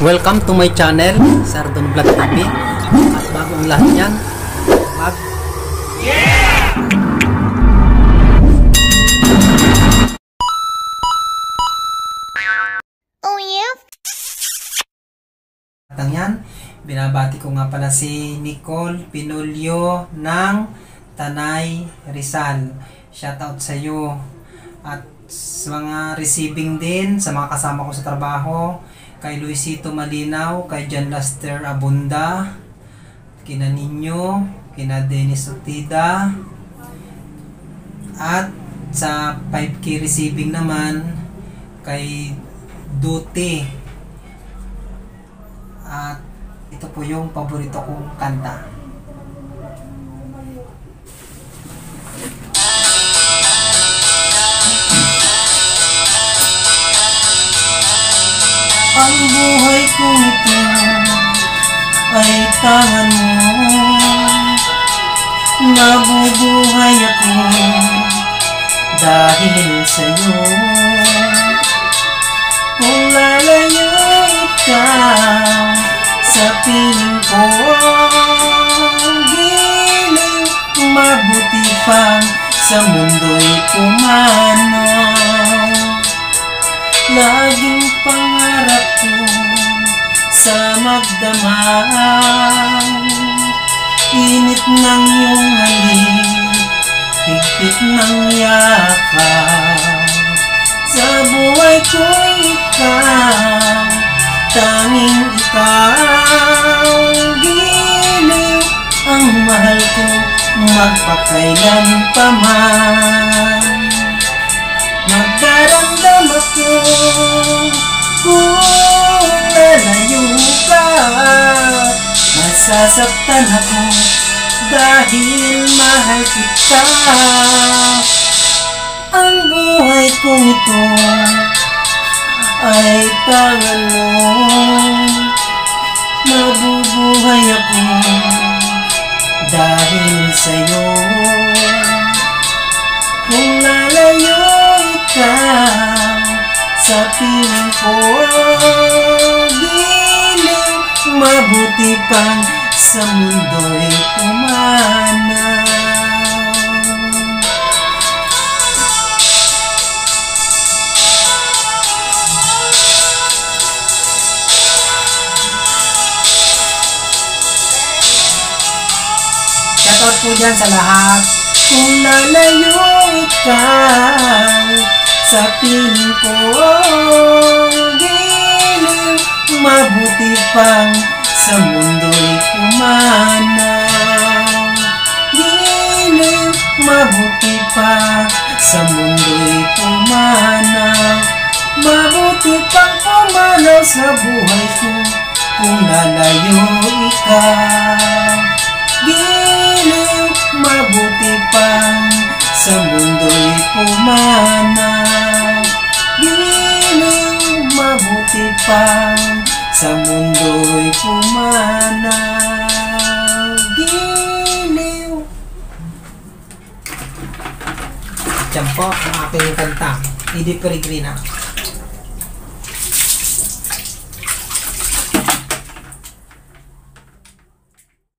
Welcome to my channel, Sardon Vlog TV. At bago ang lahat yan, mag Oh yeah? At ang yan, binabati ko nga pala si Nicole Pinulio ng Tanay Rizal. Shoutout sa iyo. At sa mga receiving din, sa mga kasama ko sa trabaho, kay Luisito Malinaw, kay John Laster Abunda, kina Ninyo, kina Dennis Utida, at sa 5K receiving naman, kay Duty, at ito po yung paborito kong kanta. Ang buhay ko ito ay tangan mo. Nabubuhay ako dahil sa'yo. Kung lalayo ikaw sa piling ko Giling mabuti pa sa mundo'y pumanaw. Laging pangarap ko sa magdamag. Init ng iyong halik, higpit ng yakap. Sa buhay ko ikaw, tanging ikaw. Giliw ang mahal ko, magpakailan pa man Masasaktan ako dahil mahal kita. Ang buhay kong ito ay tangan mo. Mabubuhay ako dahil sa'yo. Kung lalayo ikaw sa piling ko mabuti pang sa mundo'y kumanaw Shoutout po dyan sa lahat. Kung lalayo ikaw sa piling ko Giling mabuti pang mabuti pa sa mundo'y pumanaw Mabuti pang pumanaw sa buhay ko kung lalayo ikaw. Giliw, mabuti pang sa mundo'y pumanaw Giliw, mabuti pang sa mundo'y pumanaw Diyan po ang aking kanta, Hindi Peregrina.